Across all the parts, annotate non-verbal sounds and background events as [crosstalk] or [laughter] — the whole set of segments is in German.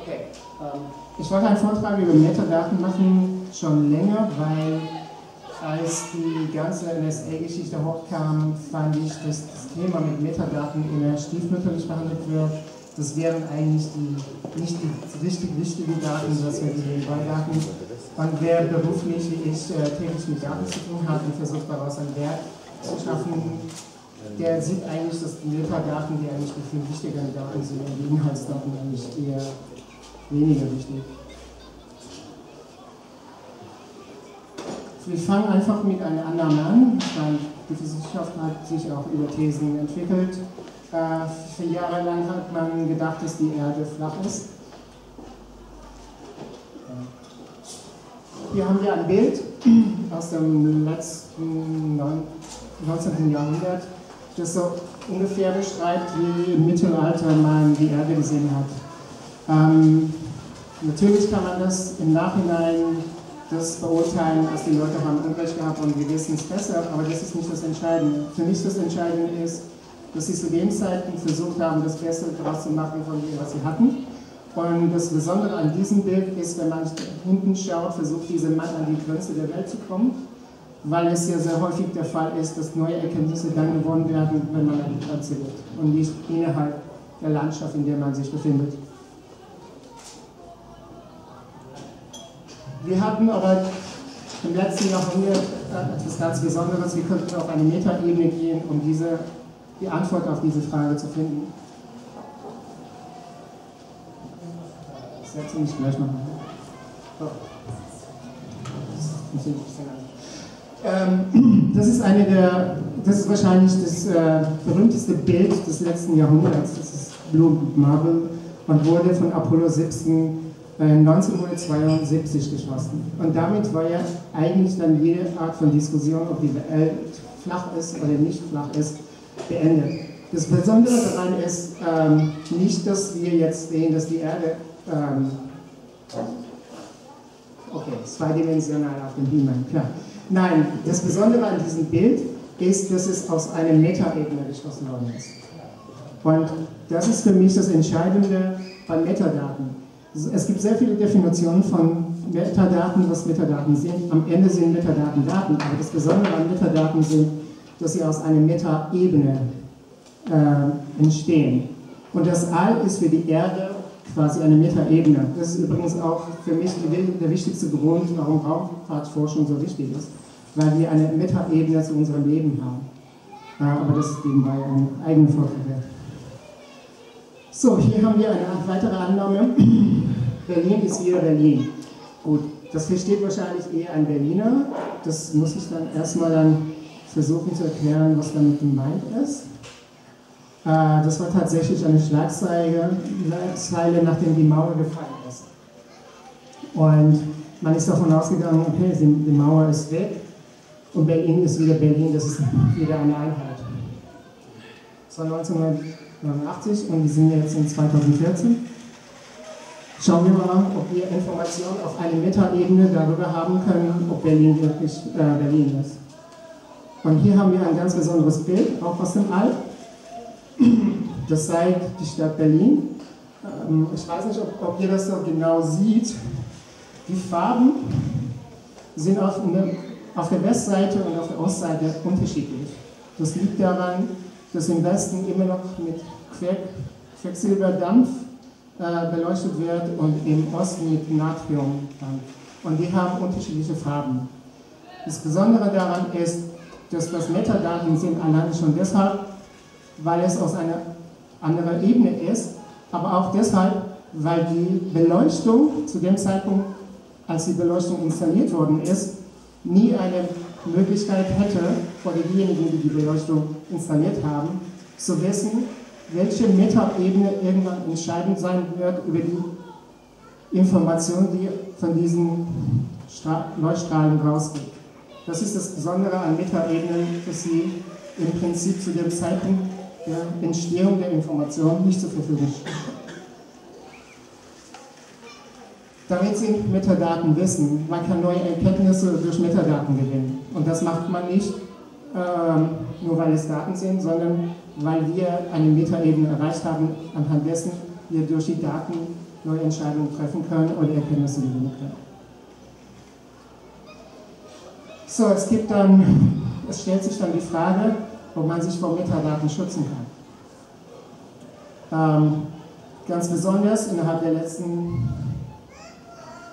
Okay, ähm, ich wollte einen Vortrag über Metadaten machen, schon länger, weil als die ganze NSA-Geschichte hochkam, fand ich, dass das Thema mit Metadaten immer stiefmütterlich behandelt wird. Das wären eigentlich die, nicht die richtig wichtigen Daten, das wären die Nebenbei-Daten. Und wer beruflich wie ich äh, täglich mit Daten zu tun hat und versucht daraus ein Werk zu schaffen, der sieht eigentlich, dass die Metadaten, die eigentlich viel wichtigeren Daten sind, die Inhaltsdaten eigentlich eher weniger wichtig. Wir fangen einfach mit einer Annahme an, die Wissenschaft hat sich auch über Thesen entwickelt. Äh, für Jahre lang hat man gedacht, dass die Erde flach ist. Hier haben wir ein Bild aus dem letzten 19. Jahrhundert, das so ungefähr beschreibt, wie im Mittelalter man die Erde gesehen hat. Ähm, natürlich kann man das im Nachhinein das beurteilen, dass die Leute haben Unrecht gehabt und wir wissen es besser, aber das ist nicht das Entscheidende. Für mich das Entscheidende ist, dass sie zu dem Zeitpunkt versucht haben, das Beste daraus zu machen von dem, was sie hatten. Und das Besondere an diesem Bild ist, wenn man hinten schaut, versucht dieser Mann an die Grenze der Welt zu kommen, weil es ja sehr häufig der Fall ist, dass neue Erkenntnisse dann gewonnen werden, wenn man an die Grenze wird und nicht innerhalb der Landschaft, in der man sich befindet. Wir hatten aber im letzten Jahrhundert äh, etwas ganz Besonderes. Wir könnten auf eine Metaebene gehen, um diese, die Antwort auf diese Frage zu finden. Ich setze mich gleich mal. Oh. Ähm, das ist eine der, das ist wahrscheinlich das äh, berühmteste Bild des letzten Jahrhunderts. Das ist Blue Marble und wurde von Apollo 17 1972 geschossen. Und damit war ja eigentlich dann jede Art von Diskussion, ob die Welt flach ist oder nicht flach ist, beendet. Das Besondere daran ist ähm, nicht, dass wir jetzt sehen, dass die Erde ähm, okay, zweidimensional auf dem Beamer, klar. Nein, das Besondere an diesem Bild ist, dass es aus einer Metaebene geschossen worden ist. Und das ist für mich das Entscheidende bei Metadaten. Es gibt sehr viele Definitionen von Metadaten, was Metadaten sind. Am Ende sind Metadaten Daten, aber das Besondere an Metadaten sind, dass sie aus einer Metaebene äh, entstehen. Und das All ist für die Erde quasi eine Metaebene. Das ist übrigens auch für mich der wichtigste Grund, warum Raumfahrtforschung so wichtig ist, weil wir eine Metaebene zu unserem Leben haben. Ja, aber das ist nebenbei ein eigener wert. So, hier haben wir eine weitere Annahme. Berlin ist wieder Berlin. Gut, das versteht wahrscheinlich eher ein Berliner. Das muss ich dann erstmal dann versuchen zu erklären, was damit gemeint ist. Äh, das war tatsächlich eine Schlagzeile, nachdem die Mauer gefallen ist. Und man ist davon ausgegangen, okay, die Mauer ist weg und Berlin ist wieder Berlin, das ist wieder eine Einheit. Das war 1900 1989 und wir sind jetzt in 2014. Schauen wir mal, ob wir Informationen auf einer Metaebene darüber haben können, ob Berlin wirklich äh, Berlin ist. Und hier haben wir ein ganz besonderes Bild, auch aus dem All. Das zeigt die Stadt Berlin. Ähm, ich weiß nicht, ob, ob ihr das so genau seht. Die Farben sind auf, auf der Westseite und auf der Ostseite unterschiedlich. Das liegt daran, dass im Westen immer noch mit Quecksilberdampf äh, beleuchtet wird und im Osten mit Natriumdampf. Und die haben unterschiedliche Farben. Das Besondere daran ist, dass das Metadaten sind allein schon deshalb, weil es aus einer anderen Ebene ist, aber auch deshalb, weil die Beleuchtung zu dem Zeitpunkt, als die Beleuchtung installiert worden ist, nie eine Möglichkeit hätte, oder diejenigen, die die Beleuchtung installiert haben, zu wissen, welche Metaebene irgendwann entscheidend sein wird über die Information, die von diesen Leuchtstrahlen rausgeht. Das ist das Besondere an Metaebenen, dass sie im Prinzip zu dem Zeitpunkt der Entstehung der Information nicht zur Verfügung stehen. Damit Sie Metadaten wissen, man kann neue Erkenntnisse durch Metadaten gewinnen. Und das macht man nicht ähm, nur, weil es Daten sind, sondern weil wir eine Metaebene erreicht haben, anhand dessen wir durch die Daten neue Entscheidungen treffen können oder Erkenntnisse gewinnen können. So, es gibt dann, es stellt sich dann die Frage, ob man sich vor Metadaten schützen kann. Ähm, ganz besonders innerhalb der letzten,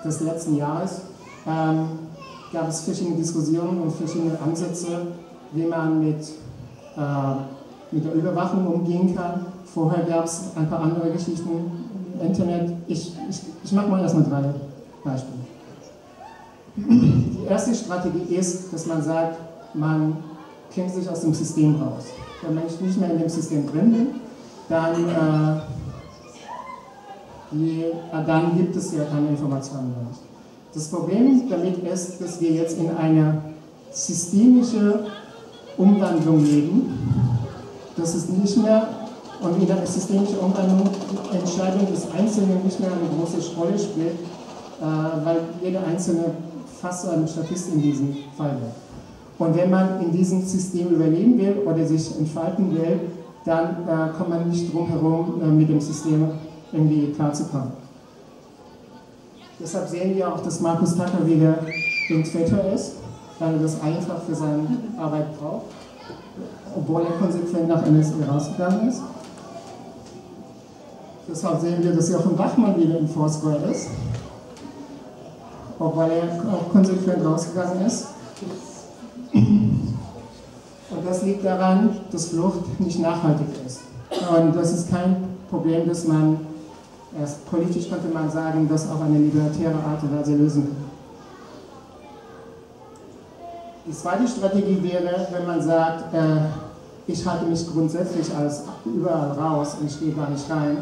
des letzten Jahres ähm, gab es verschiedene Diskussionen und verschiedene Ansätze, wie man mit, äh, mit der Überwachung umgehen kann. Vorher gab es ein paar andere Geschichten im Internet. Ich, ich, ich mache mal erstmal drei Beispiele. Die erste Strategie ist, dass man sagt, man klingt sich aus dem System raus. Wenn ich nicht mehr in dem System drin bin, dann, äh, die, äh, dann gibt es ja keine Informationen mehr. Das Problem damit ist, dass wir jetzt in einer systemischen Umwandlung leben. Ist nicht mehr, und systemischen Umwandlung die Entscheidung des Einzelnen nicht mehr eine große Rolle spielt, äh, weil jeder Einzelne fast so ein Statist in diesem Fall wird. Und wenn man in diesem System überleben will oder sich entfalten will, dann äh, kommt man nicht drum herum, äh, mit dem System irgendwie klarzukommen. Deshalb sehen wir auch, dass Markus Tucker wieder in Twitter ist, weil er das einfach für seine Arbeit braucht, obwohl er konsequent nach NSA rausgegangen ist. Deshalb sehen wir, dass Jochen Bachmann wieder in Foursquare ist, obwohl er auch konsequent rausgegangen ist. Und das liegt daran, dass Flucht nicht nachhaltig ist. Und das ist kein Problem, das man, erst politisch könnte man sagen, das auf eine libertäre Art und Weise lösen kann. Die zweite Strategie wäre, wenn man sagt, äh, ich halte mich grundsätzlich als überall raus und ich gehe gar nicht rein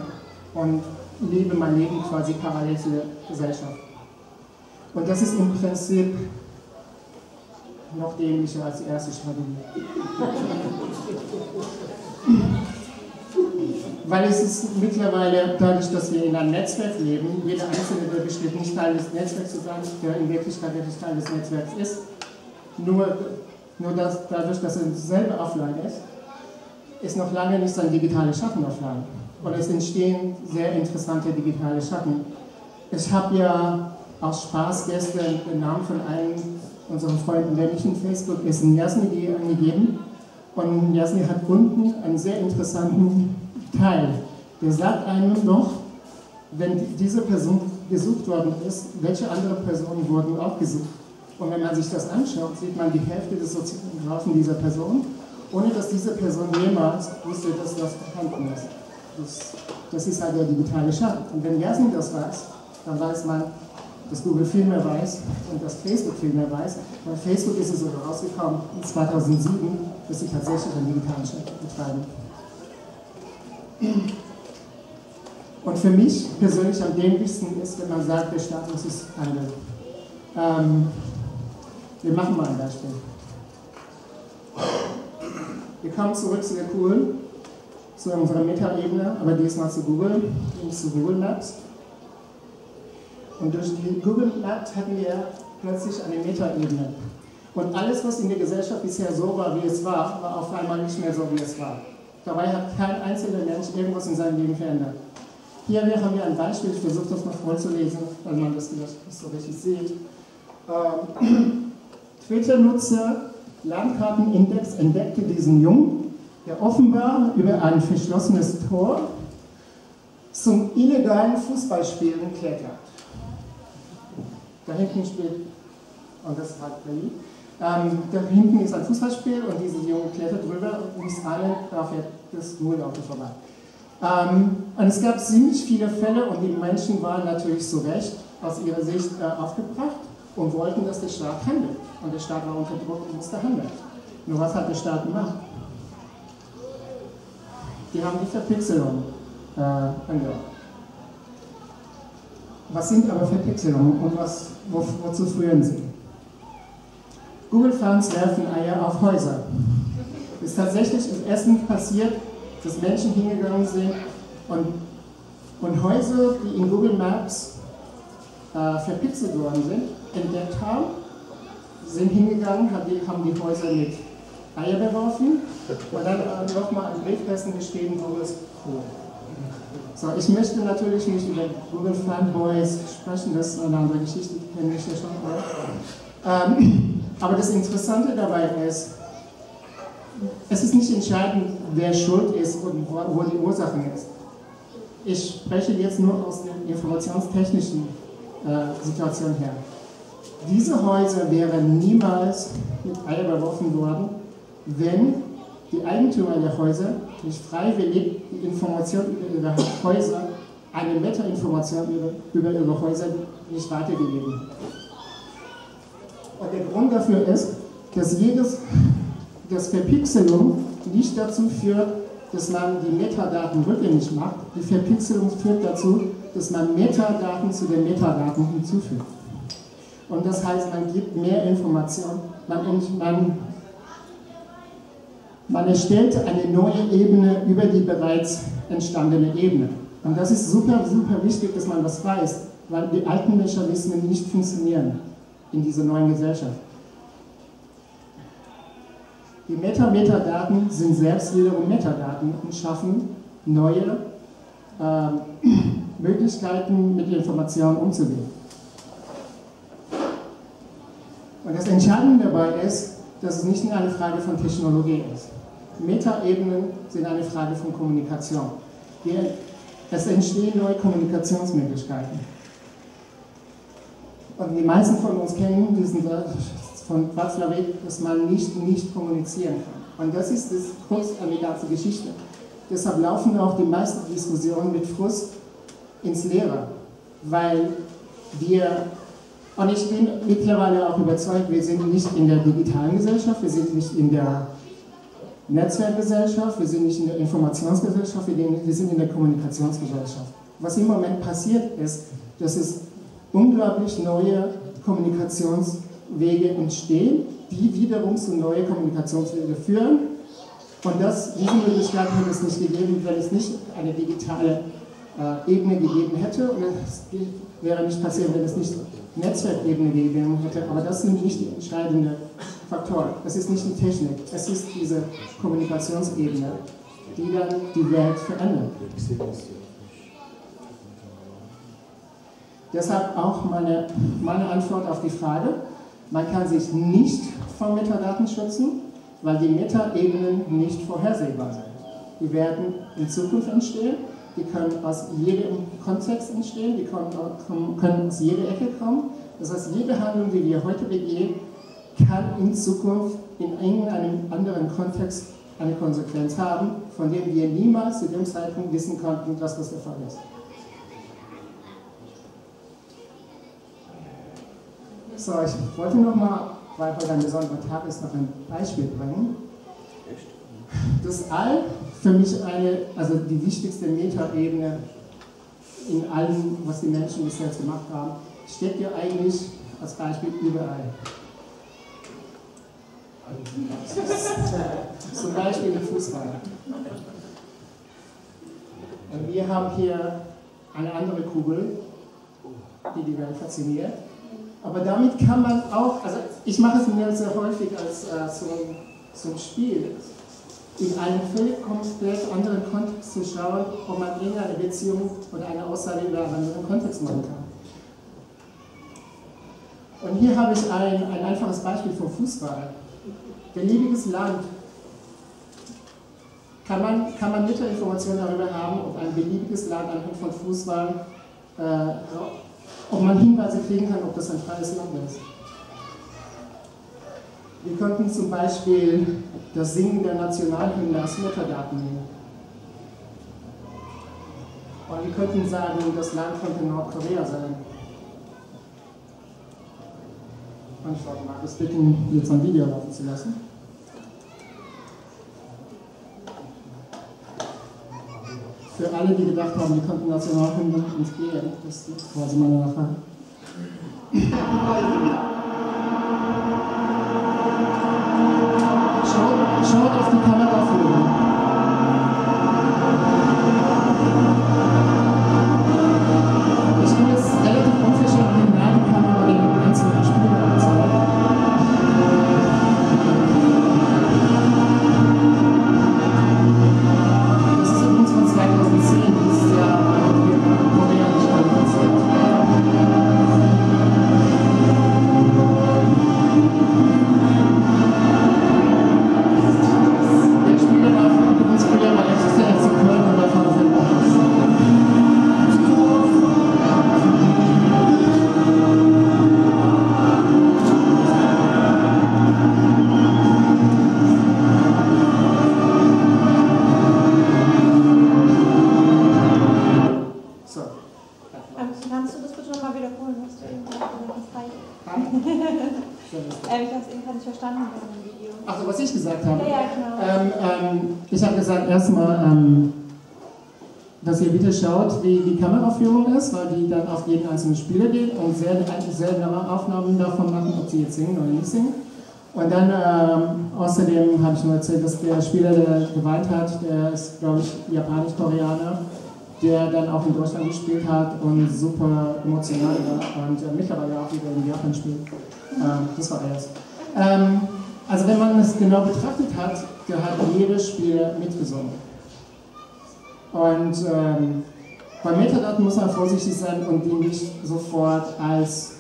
und lebe mein Leben quasi parallel zur Gesellschaft. Und das ist im Prinzip noch dämlicher als die erste Strategie. [laughs] Weil es ist mittlerweile, dadurch, dass wir in einem Netzwerk leben, jeder Einzelne, der besteht, nicht Teil des Netzwerks zu sein, der in Wirklichkeit wirklich Teil des Netzwerks ist, nur, nur dass, dadurch, dass er selber offline ist, ist noch lange nicht sein digitales Schatten offline. Und es entstehen sehr interessante digitale Schatten. Ich habe ja aus Spaß gestern den Namen von einem unseren Freunden, der nicht in Facebook ist, Jasni angegeben. Und Jasni hat unten einen sehr interessanten Teil. Der sagt einem noch, wenn diese Person gesucht worden ist, welche andere Personen wurden auch gesucht. Und wenn man sich das anschaut, sieht man die Hälfte des sozialen dieser Person, ohne dass diese Person jemals wusste, dass das vorhanden ist. Das, das ist halt der digitale Schatten. Und wenn Jasmin das weiß, dann weiß man, dass Google viel mehr weiß und dass Facebook viel mehr weiß. Bei Facebook ist es sogar rausgekommen, 2007, dass sie tatsächlich einen digitalen Chat betreiben. Und für mich persönlich am dämlichsten ist, wenn man sagt, der Status ist Handel. Ähm, wir machen mal ein Beispiel. Wir kommen zurück zu der coolen, zu unserer Meta-Ebene, aber diesmal zu Google, zu Google Maps. Und durch die Google Maps hatten wir plötzlich eine Metaebene. Und alles, was in der Gesellschaft bisher so war, wie es war, war auf einmal nicht mehr so, wie es war. Dabei hat kein einzelner Mensch irgendwas in seinem Leben verändert. Hier haben wir ein Beispiel, ich versuche das mal vorzulesen, weil man das nicht so richtig sieht. Ähm, [clears throat] Twitter-Nutzer Landkartenindex entdeckte diesen Jungen, der offenbar über ein verschlossenes Tor zum illegalen Fußballspielen klettert. Da hinten spielt, und das hat Berlin, ähm, da hinten ist ein Fußballspiel und dieser Junge klettert drüber und ist alle, da fährt das Nullauto vorbei. Ähm, und es gab ziemlich viele Fälle und die Menschen waren natürlich zu Recht aus ihrer Sicht äh, aufgebracht und wollten, dass der Staat handelt. Und der Staat war unter Druck und musste handeln. Nur was hat der Staat gemacht? Die haben die Verpixelung äh, angehört. Was sind aber Verpixelungen und was, wo, wozu führen sie? Google-Fans werfen Eier auf Häuser. Es ist tatsächlich im Essen passiert, dass Menschen hingegangen sind und, und Häuser, die in Google Maps äh, verpixelt worden sind, entdeckt haben, sind hingegangen, haben die, Häuser mit Eier beworfen und dann nochmal ein Briefkasten geschrieben, wo es cool. So, ich möchte natürlich nicht über Google Fanboys sprechen, das ist eine andere Geschichte, die kenne ich ja schon. Ähm, aber das Interessante dabei ist, es ist nicht entscheidend, wer schuld ist und wo, wo die Ursache ist. Ich spreche jetzt nur aus der informationstechnischen äh, Situation her. Diese Häuser wären niemals mit Eier beworfen worden, wenn die Eigentümer der Häuser nicht freiwillig die Information über ihre Häuser, eine Metainformation über, über ihre Häuser nicht weitergegeben. Und der Grund dafür ist, dass jedes, das Verpixelung nicht dazu führt, dass man die Metadaten rückgängig macht. Die Verpixelung führt dazu, dass man Metadaten zu den Metadaten hinzufügt. Und das heißt, man gibt mehr Informationen, man, man man erstellt eine neue Ebene über die bereits entstandene Ebene. Und das ist super, super wichtig, dass man das weiß, weil die alten Mechanismen nicht funktionieren in dieser neuen Gesellschaft. Die Meta-Metadaten sind selbst wiederum Metadaten und schaffen neue äh, [clears throat] Möglichkeiten, mit Informationen umzugehen. Und das Entscheidende dabei ist, dass es nicht nur eine Frage von Technologie ist. Metaebenen sind eine Frage von Kommunikation. Es entstehen neue Kommunikationsmöglichkeiten. Und die meisten von uns kennen diesen von Watzlawick, dass man nicht nicht kommunizieren kann. Und das ist das Krux an der ganzen Geschichte. Deshalb laufen auch die meisten Diskussionen mit Frust ins Leere, weil wir, und ich bin mittlerweile auch überzeugt, wir sind nicht in der digitalen Gesellschaft, wir sind nicht in der Netzwerkgesellschaft, wir sind nicht in der Informationsgesellschaft, wir sind in der Kommunikationsgesellschaft. Was im Moment passiert ist, dass es unglaublich neue Kommunikationswege entstehen, die wiederum zu neuen Kommunikationswege führen. Und das, diese Möglichkeit hätte es nicht gegeben, wenn es nicht eine digitale äh, Ebene gegeben hätte. Und es wäre nicht passiert, wenn es nicht Netzwerkebene gegeben hätte. Aber das sind nicht die entscheidenden Faktoren. Es ist nicht die Technik, es ist diese Kommunikationsebene, die dann die Welt verändert. Deshalb auch meine, meine Antwort auf die Frage, man kann sich nicht von Metadaten schützen, weil die Metaebenen nicht vorhersehbar sind. Die werden in Zukunft entstehen, die können aus jedem Kontext entstehen, die können, können aus jeder Ecke kommen. Das heißt, jede Handlung, die wir heute begehen, kann in Zukunft in irgendeinem anderen Kontext eine Konsequenz haben, von der wir niemals zu dem Zeitpunkt wissen konnten, dass das der Fall ist. So, ich wollte noch mal, weil heute ein besonderer Tag ist, noch ein Beispiel bringen. Das All für mich eine, also die wichtigste Metaebene in allem, was die Menschen bis jetzt gemacht haben, steckt ja eigentlich als Beispiel überall. [laughs] Zum Beispiel im Fußball. Und wir haben hier eine andere Kugel, die die Welt fasziniert. Aber damit kann man auch, also ich mache es mir sehr häufig als äh, zum, zum Spiel, in einem völlig komplett anderen Kontext zu schauen, ob man irgendeine Beziehung oder eine Aussage über einen anderen Kontext machen kann. Und hier habe ich ein, ein einfaches Beispiel vom Fußball beliebiges Land kann man, kann man Informationen darüber haben, ob ein beliebiges Land anhand von Fußball, äh, ob man Hinweise kriegen kann, ob das ein freies Land ist. Wir könnten zum Beispiel das Singen der Nationalhymne als Metadaten nehmen. Und wir könnten sagen, das Land könnte Nordkorea sein. Und ich wollte Markus bitten, jetzt ein Video laufen zu lassen. Für alle, die gedacht haben, die könnten Nationalhymne nicht gehen, das ist quasi meine Nachfrage. Ich habe gesagt, erstmal, ähm, dass ihr bitte schaut, wie die Kameraführung ist, weil die dann auf jeden einzelnen Spieler geht und sehr, sehr genaue Aufnahmen davon machen, ob sie jetzt singen oder nicht singen. Und dann ähm, außerdem habe ich nur erzählt, dass der Spieler, der geweint hat, der ist, glaube ich, japanisch-koreaner, der dann auch in Deutschland gespielt hat und super emotional war und äh, mittlerweile auch wieder in Japan spielt. Ähm, das war er. Ähm, also wenn man es genau betrachtet hat, da hat jeder Spieler mitgesungen. Und ähm, bei Metadaten muss man vorsichtig sein und die nicht sofort als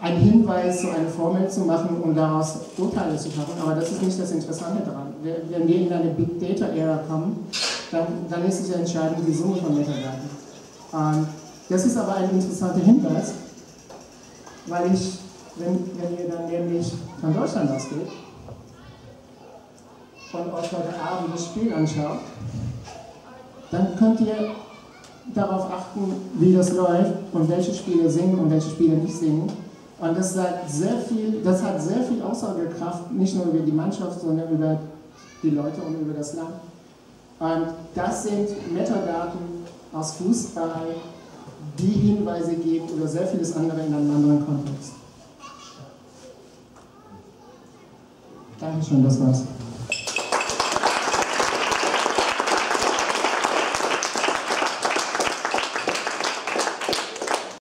einen Hinweis zu einer Formel zu machen und daraus Urteile zu schaffen. Aber das ist nicht das Interessante daran. Wenn wir in eine Big Data Ära kommen, dann, dann ist es ja entscheidend die Summe von Metadaten. Ähm, das ist aber ein interessanter Hinweis, weil ich, wenn, wenn ihr dann nämlich von Deutschland ausgeht und euch heute Abend das Spiel anschaut, dann könnt ihr darauf achten, wie das läuft und welche Spiele singen und welche Spiele nicht singen. Und das, sagt sehr viel, das hat sehr viel Aussagekraft, nicht nur über die Mannschaft, sondern über die Leute und über das Land. Und das sind Metadaten aus Fußball, die Hinweise geben oder sehr vieles andere in einem anderen Kontext. Dankeschön, das war's.